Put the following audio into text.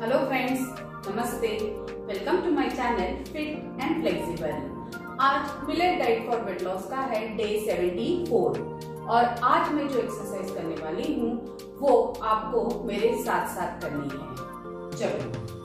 Hello friends नमस्ते welcome to my channel fit and flexible आज millet diet for weight loss का है day 74 और आज मैं जो एक्सरसाइज करने वाली हूँ, वो आपको मेरे साथ साथ करनी है। चलो।